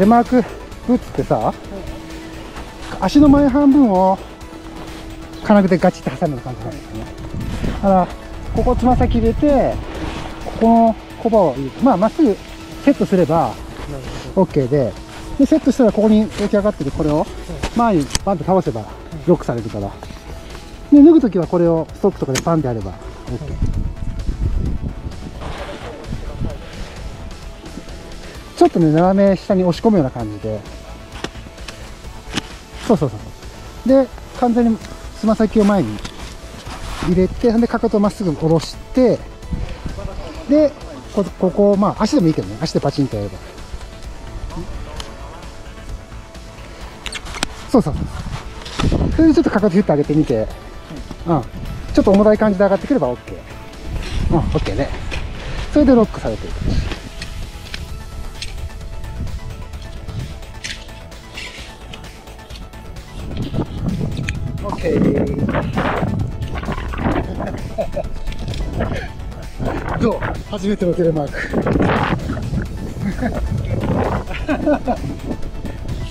テレマークブーツってさ、足の前半分を金具でガチって挟むような感じなんですよね。だから、ここつま先入れて、ここのコバをまあ、まっすぐセットすれば OK で、で、セットしたらここに出来上がってるこれを前にバンと倒せばロックされるから。で、脱ぐときはこれをストックとかでパンであれば OK。ちょっとね、斜め下に押し込むような感じで。そうそうそう。で、完全につま先を前に入れて、で、かかとをまっすぐ下ろして、で、こここを、まあ、足でもいいけどね、足でパチンとやれば。そうそうそう。それでちょっとかかとヒュッと上げてみて、うん。ちょっと重たい感じで上がってくれば OK。うん、OK ね。それでロックされてるどう？初めてのテレマーク。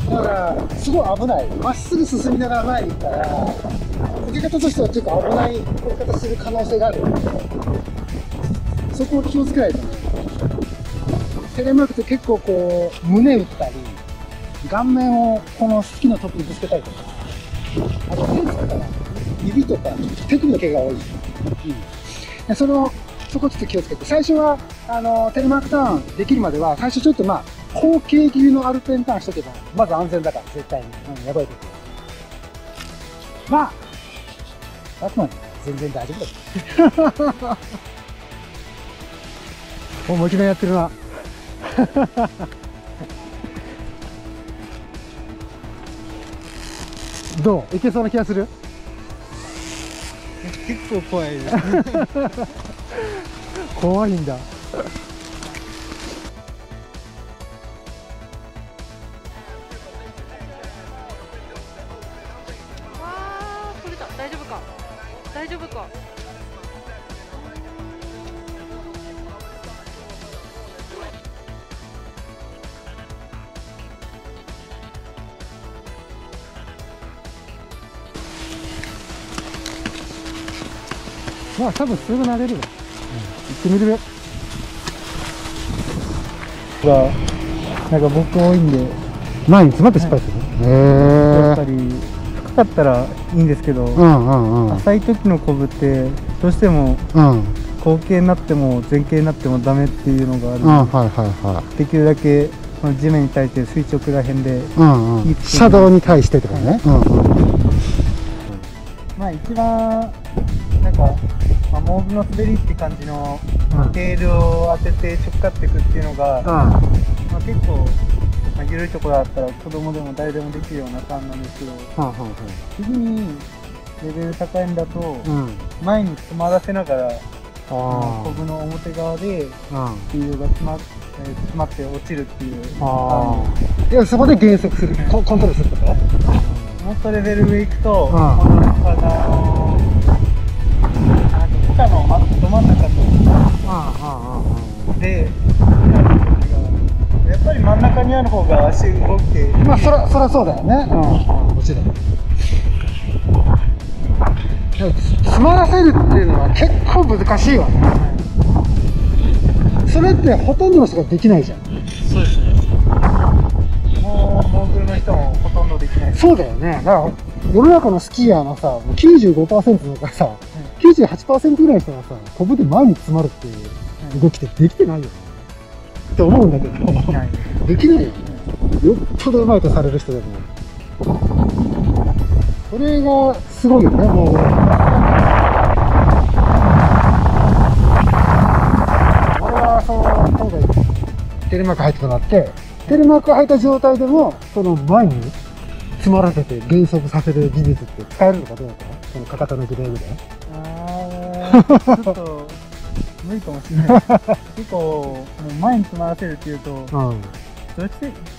だから、すごい危ない。まっすぐ進みながら前に行ったら、こけ方としては結構危ないこけ方する可能性がある。そこを気をつけないと。テレマークって結構こう、胸打ったり、顔面をこのスキのトップにぶつけたりとか、とか手首の毛が多い。うんでそのそこちょっと気をつけて、最初は、あの、テレマークターンできるまでは、最初ちょっとまあ、後傾気味のアルペンターンしとけば、まず安全だから、絶対に。うん、やばいとこ。まあ、あくまで全然大丈夫だよ。お、もう一度やってるな。どう？いけそうな気がする？結構怖いです怖いんだ。まあ多分すぐ慣れるわ。うん、行ってみるがなんか僕多いんで前に詰まって失敗する。へやっぱえ。り深かったらいいんですけど、うんうんうん。浅い時のコブってどうしてもうん。後傾になっても前傾になってもダメっていうのがあるうん、はいはいはい。できるだけこの地面に対して垂直らへんでうんうん。車道に対してとかね。うんうん。まあ一番なんか、まあ、モーグの滑りって感じの、うんテールを当てて出荷っていくっていうのが、まあ、結構、まあ、緩いところだったら子供でも誰でもできるようなターンなんですけどうん次にレベル高いんだと。前に詰まらせながらあコブの表側であ。スピードが詰ま,、えー詰まって落ちるっていうああ。いや、そこで減速する。ココントロールすること？もっとレベル上行くと、うんこのあのなんか板の真ど真ん中とでやっぱり真ん中にある方が足動くてまあ、そら、そらそうだよね。うん。もちろん。詰まらせるっていうのは結構難しいわね。それってほとんどの人ができないじゃん。そうですねもうモーグルの人もほとんどできないそうだよね。だから、世の中のスキーヤーのさ、もう95%とかさ、98%ぐらいの人がさ、コブで前に詰まるっていう動きってできてないよね。って思うんだけど、できないですできないよね。よっぽど上手いとされる人でも。それがすごいよね、もう。俺はそう、今回、テレマーク入ってもらって、テレマーク入った状態でも、その前に詰まらせて減速させる技術って使えるのかどうかこのかかとのグレードで。ちょっと無理かもしれない結構もう前に詰まらせるっていうとうん。うん。女子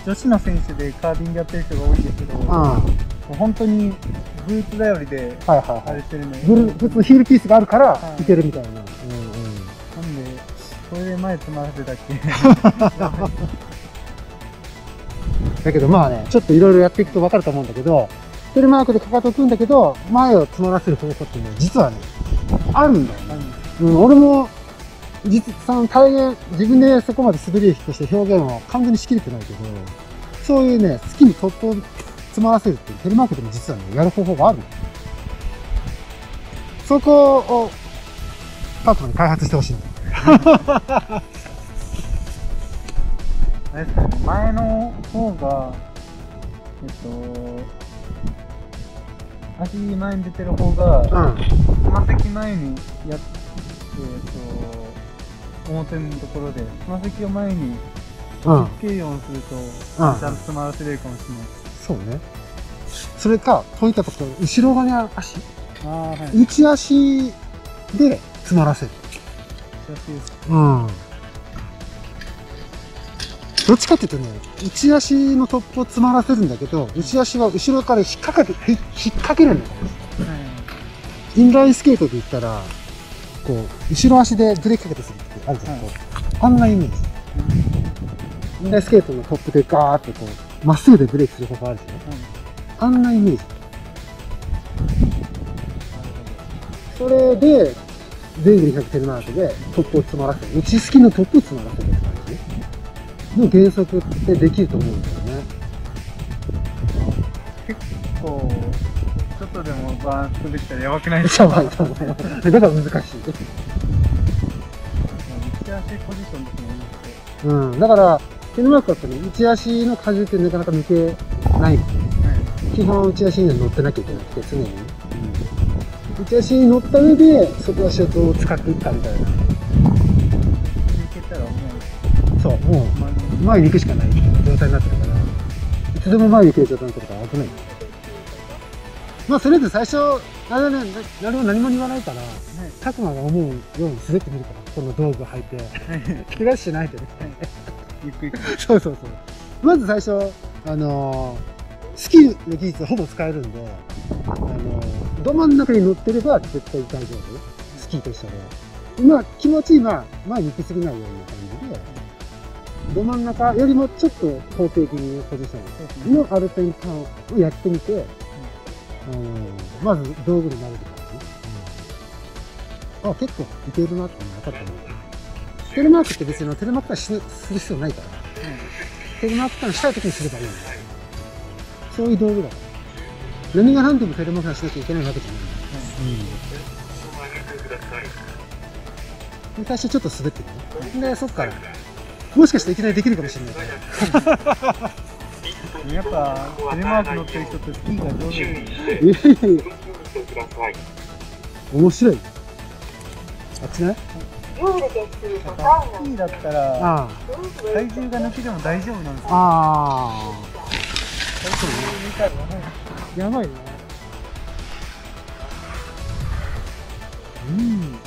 女子の選手でカービングやってる人が多いんですけど、もはう本当にブーツ頼りでいはいはい。あれしてるんで、ブル普通ヒールピースがあるからはいいけるみたいな。うんうん。なんで、それで前詰まらせたっけ？だけどまあね、ちょっといろいろやっていくと分かると思うんだけど、テレマークでかかとを組んだけど、前を詰まらせる方法ってね、実はね、あるんだよね。うん、俺も、実、その体現、自分でそこまで滑り駅として表現を完全にしきれてないけど、そういうね、好きにトップを詰まらせるっていうテレマークでも実はね、やる方法があるの。そこを、パートナーに開発してほしいんだよ。前の方が、えっと、足前に出てる方が、うん。つま先前にやって、えっと、表のところで、つま先を前にうん。軽用すると、うんちゃんと詰まらせれるかもしれない。そうね。それか、ポイントはやっぱこう後ろ側に足、ああ、はい。内足で詰まらせる。うん。どっちかっていうとね、内足のトップを詰まらせるんだけど、内足は後ろから引っ掛けて、引っ掛けるんだよ。はい。インラインスケートで言ったら、こう、後ろ足でブレーキかけてするってあるじゃん。はいこうあんなイメージ。インラインスケートのトップでガーってこう、まっすぐでブレーキする方法あるじゃん。あんなイメージ。それで、前後に100テルマークでトップを詰まらせる。内スキのトップを詰まらせるって感じの原則ってできると思うんだよね。結構、ちょっとでもバランスできたらやばくないですやか。だから難しい。内足ポジションですも。うん。だから、テルマークだとね、内足の荷重ってなかなか抜けない。はい。基本内足には乗ってなきゃいけなくて、常にね。内足に乗った上で、外足をどう使っていくかみたいな。そう、もう、まあ、前に行くしかない状態になってるから、いつでも前に行ける状態になってるから危ない。まあ、それで最初、あれだね、な誰も何も言わないから、たくまが思うように滑ってみるから、この道具履いて、怪我しないでね。ゆっくり。そうそうそう。まず最初、あのースキーの技術ほぼ使えるんで、あのーど真ん中に乗ってれば絶対大丈夫。スキーと一緒で。まあ、気持ちいい、まあ、前に行き過ぎないような感じで、ど真ん中よりもちょっと後傾気味のポジションのアルペンターンをやってみて、あのーまず道具に慣れる感じ。あ、結構いけるなって分かったと思う。テレマークって別にテレマークする必要ないから。テレマークターンしたい時にすればいいんだよ。そういう道具だから。何が何でもテレマークしなきゃいけないわけじゃないんだよ。で最初ちょっと滑ってるね。で、そっから、もしかしていきなりできるかもしれない。やっぱ、テレマーク乗ってる人ってスキーが上手です面白い。あっちねやっぱスキーだったら、あ体重が抜けても大丈夫なんですあ。よ。ああ。やばいね。うん。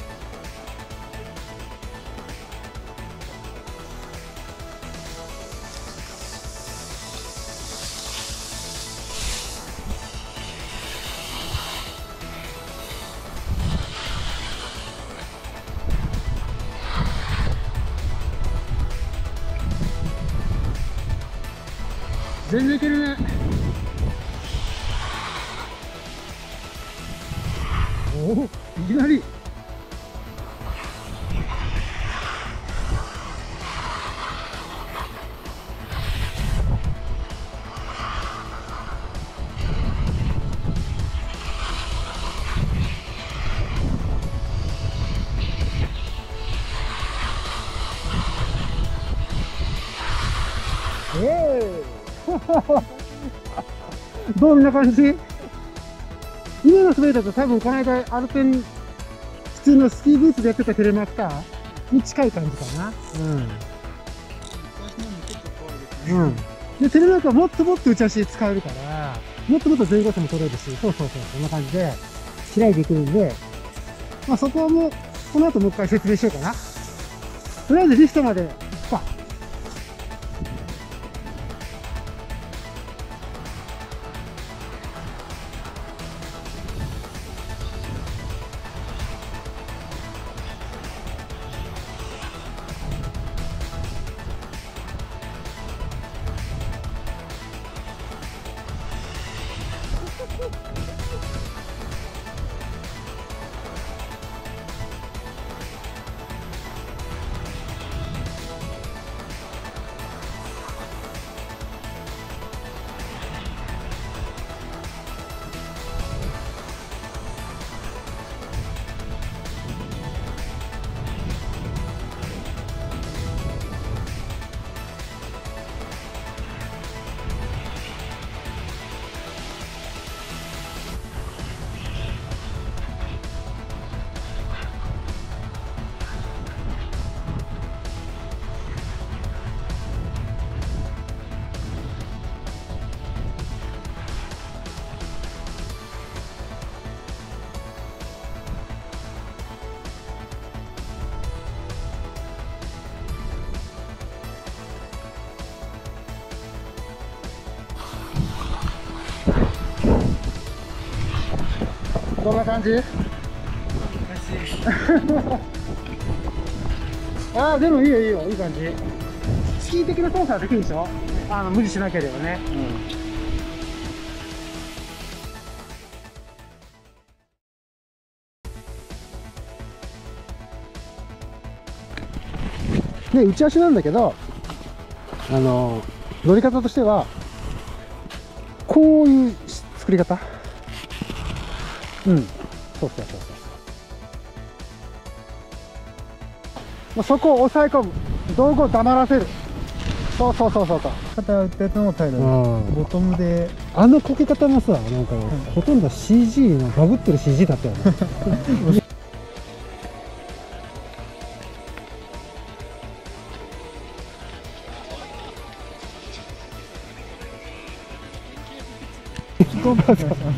全然いけるね。どんな感じ今の滑りだと多分この間アルペン普通のスキーブーツでやってたテレマークターに近い感じかな。うん。うん。で、テレマークはもっともっと内足で使えるから、もっともっと前後差も取れるし、そうそうそう、こんな感じで開いていくんで、まあそこはもう、この後もう一回説明しようかな。とりあえずリストまでどんな感じ？ああでもいいよいいよ。いい感じ。スキー的な操作はできるでしょ？あの無理しなければね、で打ち足なんだけどあの乗り方としてはこういう作り方？うん。そうそうそうそう。まあそこを押さえ込む。道具を黙らせる。そうそうそうそう。そう肩打ったやつの平らうん。ボトムで。あのこけ方もさなんかほとんど CG のバグってる CG だったよね。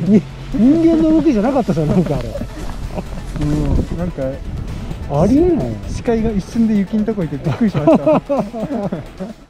に 人間の動きじゃなかったじゃんなんかあれ。うん。なんかありえない。よ視界が一瞬で雪のとこ行ってびっくりしました